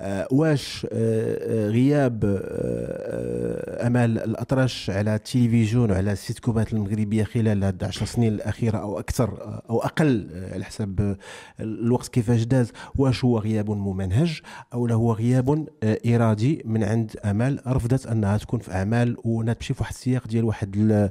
آه، واش غياب امال الاطرش على التلفزيون وعلى السيتكومات المغربية خلال هذه 10 سنين الأخيرة أو أكثر أو أقل على حسب الوقت كيفاش داز. واش هو غياب ممنهج أو هو غياب إرادي من عند امال رفضت أنها تكون في أعمال ونمشي في واحد السياق ديال واحد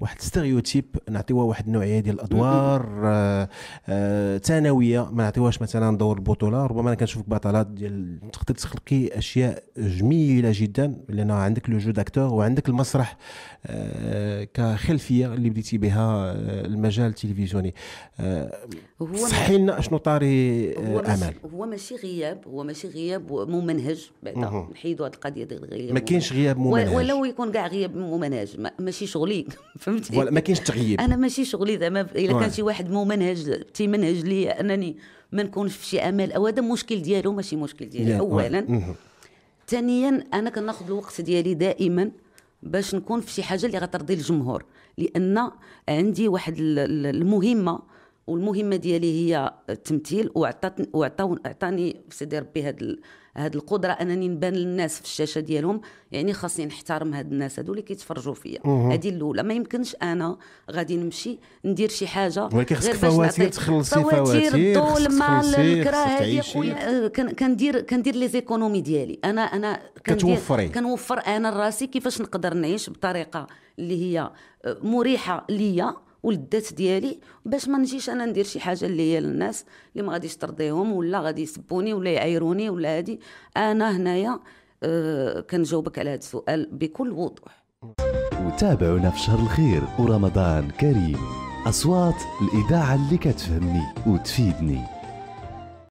واحد stéréotype نعطيوها واحد النوعية ديال الأدوار آه آه ثانوية. ما نعطيوهاش مثلا دور البطوله ربما أنا كنشوفك بطلات ديال تقدر تخلقي أشياء جميلة جدا لأن عندك le jeu d'acteur وعندك المسرح آه كخلفية اللي بديتي بها آه، المجال التلفزيوني. آه صحي لنا شنو طاري هو امال هو ماشي غياب هو ماشي غياب ممنهج بعدا نحيدوا هذه القضية ديال الغياب ما كاينش غياب ممنهج. ولو يكون كاع غياب ممنهج ماشي شغلي. فهمتي؟ ما كاينش تغييب. أنا ماشي شغلي زعما إلا كان شي واحد ممنهج تيمنهج لي أنني ما نكونش في شي أمال أو هذا مشكل ديالو ماشي مشكل ديالي اولا. ثانيا أنا كناخذ الوقت ديالي دائما باش نكون في شي حاجة اللي غترضي الجمهور لأن عندي واحد المهمة والمهمة ديالي هي التمثيل وعطاتني وعطاني سيدي ربي هذا هاد القدرة أنني نبان للناس في الشاشة ديالهم يعني خاصني نحترم هاد الناس هادو اللي كيتفرجوا فيا. هذه الأولى. ما يمكنش أنا غادي نمشي ندير شي حاجة ولكن خصك فواتير تخلصي فواتير الضو الما الكرا هي خويا كندير كندير les économies ديالي. أنا أنا كتوفري. كنوفر أنا لراسي كيفاش نقدر نعيش بطريقة اللي هي مريحة ليا. والذات ديالي باش ما نجيش أنا ندير شي حاجة اللي هي للناس اللي ما غاديش ترضيهم ولا غادي يسبوني ولا يعايروني ولا هادي. أنا هنايا آه كنجاوبك على هذا السؤال بكل وضوح. وتابعونا في شهر الخير ورمضان كريم. أصوات الإذاعة اللي كتفهمني وتفيدني.